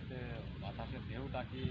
વખતે વાતાવરણ દેવ ટાંકી